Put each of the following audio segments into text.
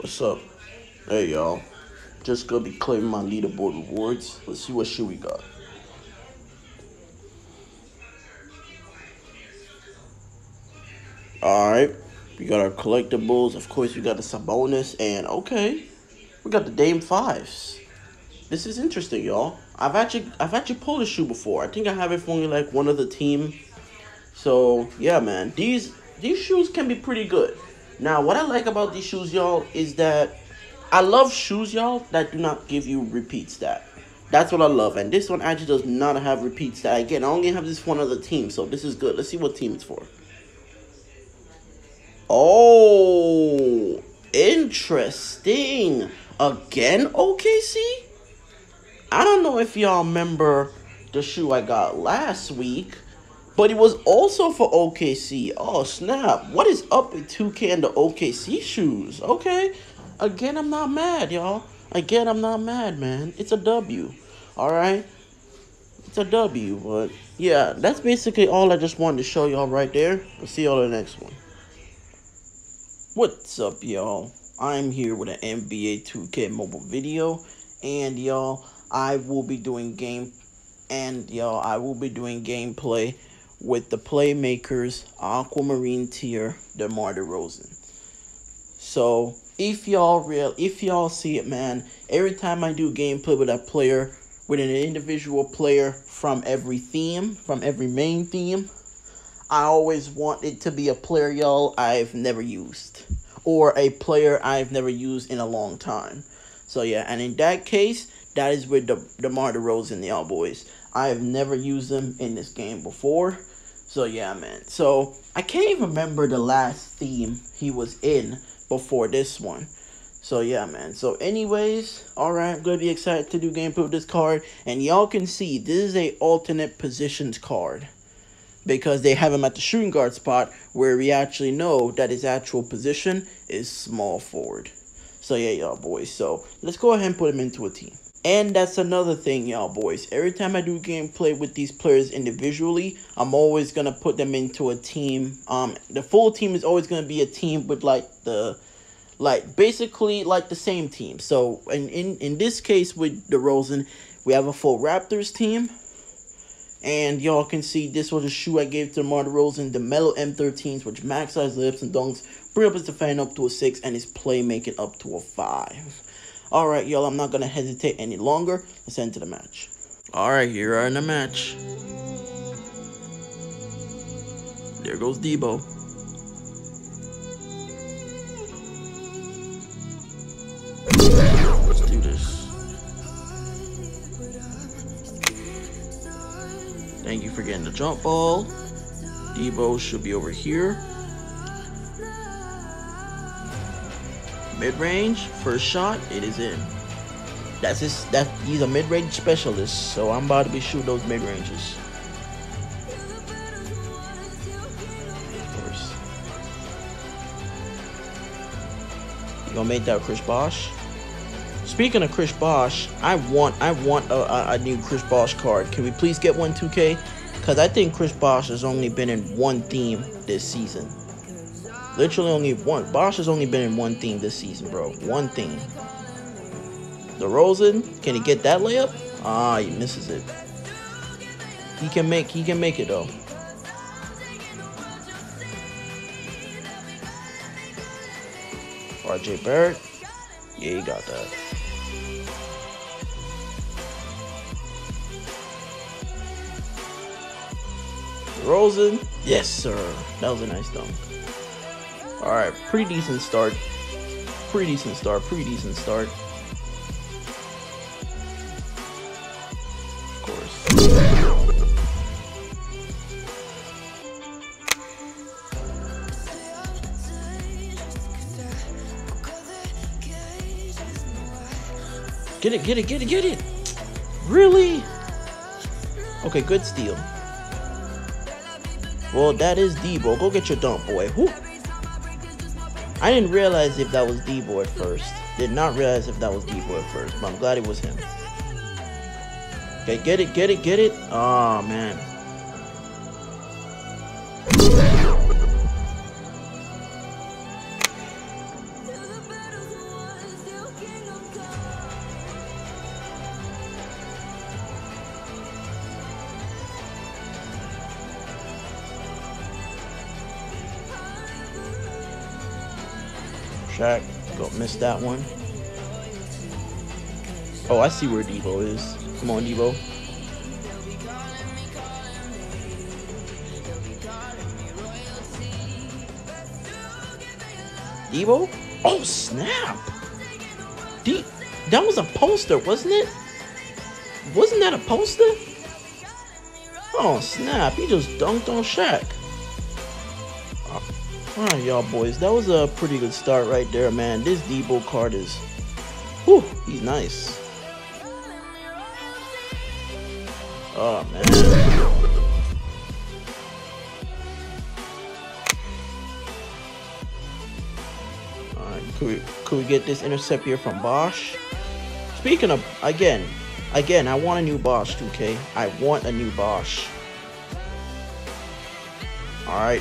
What's up? Hey y'all. Just gonna be claiming my leaderboard rewards. Let's see what shoe we got. Alright. We got our collectibles. Of course we got the Sabonis and okay. We got the Dame fives. This is interesting, y'all. I've actually I've actually pulled a shoe before. I think I have it for only like one other team. So yeah man. These these shoes can be pretty good. Now what I like about these shoes, y'all, is that I love shoes, y'all, that do not give you repeats that. That's what I love. And this one actually does not have repeats that. Again, I only have this one other team, so this is good. Let's see what team it's for. Oh, interesting. Again, OKC? I don't know if y'all remember the shoe I got last week, but it was also for OKC. Oh, snap. What is up with 2K and the OKC shoes? Okay. Again, I'm not mad, y'all. Again, I'm not mad, man. It's a W. Alright? It's a W, but yeah, that's basically all I just wanted to show y'all right there. I'll see y'all in the next one. What's up, y'all? I'm here with an NBA 2K mobile video, and y'all, I will be doing game, and y'all, I will be doing gameplay with the Playmakers Aquamarine tier, DeMar DeRozan. So if y'all real if y'all see it man every time i do gameplay with a player with an individual player from every theme from every main theme i always want it to be a player y'all i've never used or a player i've never used in a long time. So yeah and in that case that is with the DeMar DeRozan y'all boys. I have never used them in this game before so yeah man so i can't even remember the last theme he was in before this one. So yeah, man. So anyways, alright, I'm gonna be excited to do gameplay with this card. And y'all can see this is a alternate positions card. Because they have him at the shooting guard spot where we actually know that his actual position is small forward. So yeah, y'all boys. So let's go ahead and put him into a team. And that's another thing, y'all boys. Every time I do gameplay with these players individually, I'm always gonna put them into a team. Um, the full team is always gonna be a team with like the, like basically like the same team. So in in in this case with the DeRozan, we have a full Raptors team. And y'all can see this was a shoe I gave to DeMar DeRozan, the Melo M13s, which max size lips and dunks, bring up his defending up to a 6, and his playmaking up to a 5. Alright, y'all, I'm not going to hesitate any longer. Let's enter the match. Alright, here are in the match. There goes Debo. Let's do this. Thank you for getting the jump ball. Debo should be over here. Mid-range, first shot, it is in. That's his that he's a mid-range specialist, so I'm about to be shooting those mid-ranges. Of course. You gonna make that Chris Bosh? Speaking of Chris Bosh, I want I want a, a, a new Chris Bosh card. Can we please get one 2K? Cause I think Chris Bosh has only been in one theme this season. Literally only one. Bosh has only been in one theme this season, bro. One theme. DeRozan, can he get that layup? Ah, he misses it. He can make he can make it though. RJ Barrett. Yeah, he got that. Rosen. Yes, sir. That was a nice dunk. Alright, pretty decent start. Pretty decent start. Pretty decent start. Of course. Get it, get it, get it, get it! Really? Okay, good steal. Well, that is Debo. Go get your dump, boy. Whoop. I didn't realize if that was Debo at first. Did not realize if that was Debo at first, but I'm glad it was him. Okay, get it, get it, get it. Oh man. Shaq, go miss that one. Oh, I see where Debo is. Come on, Debo. Debo? Oh, snap! D that was a poster, wasn't it? Wasn't that a poster? Oh, snap. He just dunked on Shaq. Alright, y'all boys. That was a pretty good start right there, man. This Debo card is... Whew, he's nice. Oh, man. Could we, could we get this intercept here from Bosh? Speaking of, again, again, I want a new Bosh, 2K. I want a new Bosh. Alright.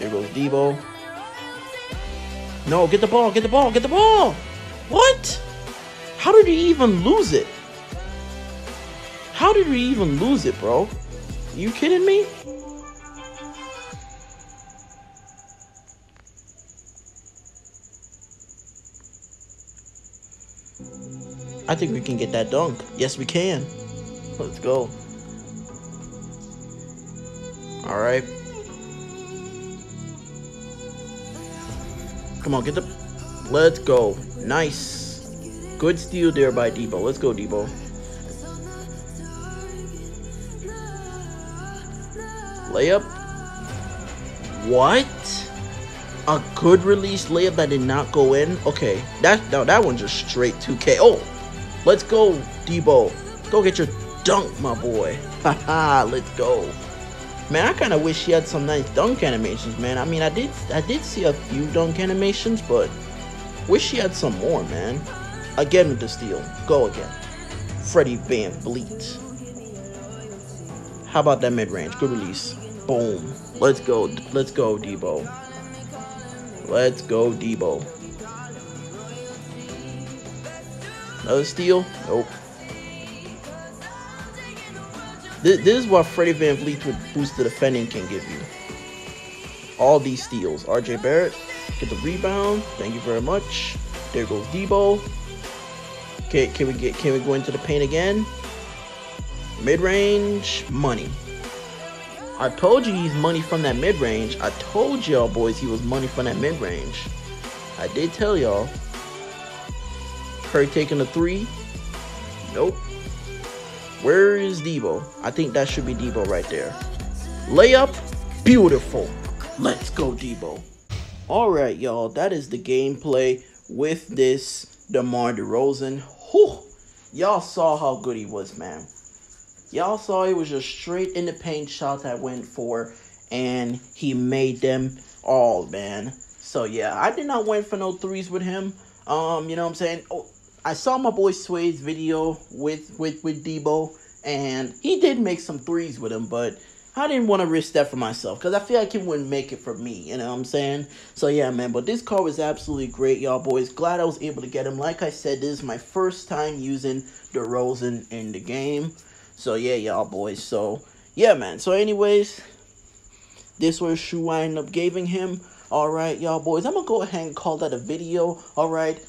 Here goes Debo. No, get the ball, get the ball, get the ball! What? How did he even lose it? How did we even lose it, bro? You kidding me? I think we can get that dunk. Yes, we can. Let's go. All right. Come on, get the. Let's go. Nice. Good steal there by Debo. Let's go, Debo. Layup. What? A good release layup that did not go in? Okay, that no, that one just straight 2K. Oh, let's go, Debo. Go get your dunk, my boy. Haha, let's go. Man, I kind of wish he had some nice dunk animations, man. I mean, I did I did see a few dunk animations, but wish he had some more, man. Again with the steal. Go again. Freddie VanVleet. How about that mid-range? Good release. Boom. Let's go. Let's go, Debo. Let's go, Debo. Another steal? Nope. This, this is what Freddie VanVleet with boosted defending can give you. All these steals. RJ Barrett, get the rebound. Thank you very much. There goes Debo. Okay, can we get can we go into the paint again? Mid-range, money. I told you he's money from that mid-range. I told y'all boys he was money from that mid-range. I did tell y'all. Curry taking a three. Nope. Where is Debo? I think that should be Debo right there. Layup. Beautiful. Let's go, Debo. Alright, y'all. That is the gameplay with this DeMar DeRozan. Y'all saw how good he was, man. Y'all saw it was just straight in the paint shot I went for, and he made them all, man. So yeah, I did not went for no threes with him. Um, you know what I'm saying? Oh, I saw my boy Sway's video with with with Debo, and he did make some threes with him, but I didn't want to risk that for myself because I feel like he wouldn't make it for me. You know what I'm saying? So yeah, man. But this car was absolutely great, y'all boys. Glad I was able to get him. Like I said, this is my first time using DeRozan in the game. So yeah, y'all boys. So yeah, man. So anyways, this was who I ended up giving him. All right, y'all boys. I'm gonna go ahead and call that a video. All right,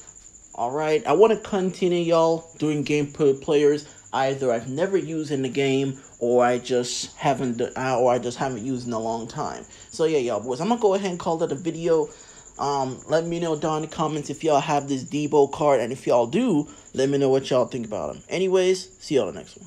all right. I want to continue y'all doing game players. Either I've never used in the game, or I just haven't, uh, or I just haven't used in a long time. So yeah, y'all boys. I'm gonna go ahead and call that a video. Um, let me know down in the comments if y'all have this Debo card, and if y'all do, let me know what y'all think about him. Anyways, see y'all the next one.